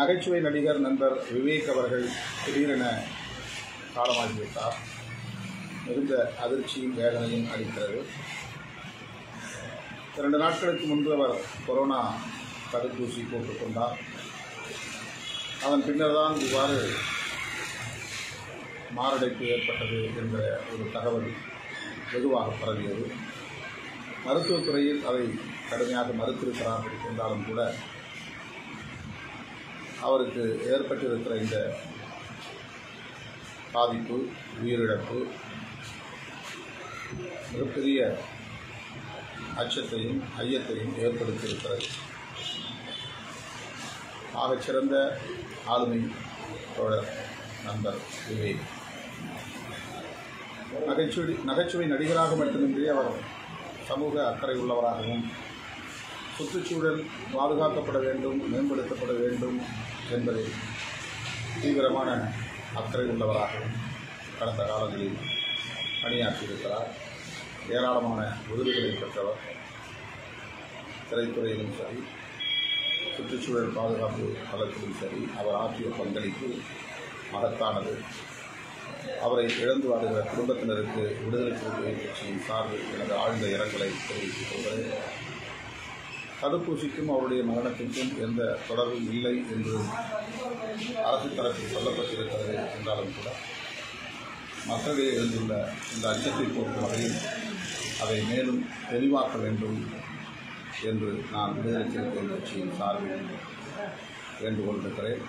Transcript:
நகைச்சுவை நடிகர் நண்பர் விவேக் அவர்கள் திடீரென காலமாகிவிட்டார். மிகுந்த அதிர்ச்சியும் வேதனையும் அளிக்கிறது. இரண்டு நாட்களுக்கு முன்பு அவர் கொரோனா தடுப்பூசி போட்டுக்கொண்டார். அதன் பின்னர் தான் இவ்வாறு மாரடைப்பு ஏற்பட்டது என்ற ஒரு தகவல் வெகுவாக பரவியது. மருத்துவத்துறையில் அதை கடுமையாக மறுத்திருக்கிறார்கள் என்றாலும் கூட அவருக்கு ஏற்பட்டிருக்கிற இந்த பாதிப்பு உயிரிழப்பு மிகப்பெரிய அச்சத்தையும் ஐயத்தையும் ஏற்படுத்தியிருக்கிறது. ஆகச்சிறந்த ஆளுமை தோழர் நண்பர் விவேக் நகைச்சுவை நகைச்சுவை நடிகராக மட்டுமின்றி அவர் சமூக அக்கறை உள்ளவராகவும் சுற்றுச்சூழல் பாதுகாக்கப்பட வேண்டும் மேம்படுத்தப்பட வேண்டும் என்பதில் தீவிரமான அக்கறை உள்ளவராக கடந்த காலங்களில் பணியாற்றியிருக்கிறார். ஏராளமான விருதுகளை பெற்றவர் திரைத்துறையிலும் சரி சுற்றுச்சூழல் பாதுகாப்பு களத்திலும் சரி அவர் ஆற்றிய பங்களிப்பு மகத்தானது. அவரை இழந்து வாடுகிற குடும்பத்தினருக்கு விடுதலை சிறுத்தைகள் கட்சியின் சார்பில் எனது ஆழ்ந்த இரங்கலை தெரிவித்துக் கொள்கிறேன். தடுப்பூசிக்கும் அவருடைய மரணத்திற்கும் எந்த தொடர்பும் இல்லை என்று அரசு தரப்பில் சொல்லப்பட்டிருக்கிறது என்றாலும் கூட மக்களிடையே எழுந்துள்ள இந்த அச்சத்தை போக்கும் வகையில் அதை மேலும் தெளிவாக்க வேண்டும் என்று நான் விடுதலை சிறுத்தைகள் கட்சியின் சார்பில் வேண்டுகொண்டிருக்கிறேன்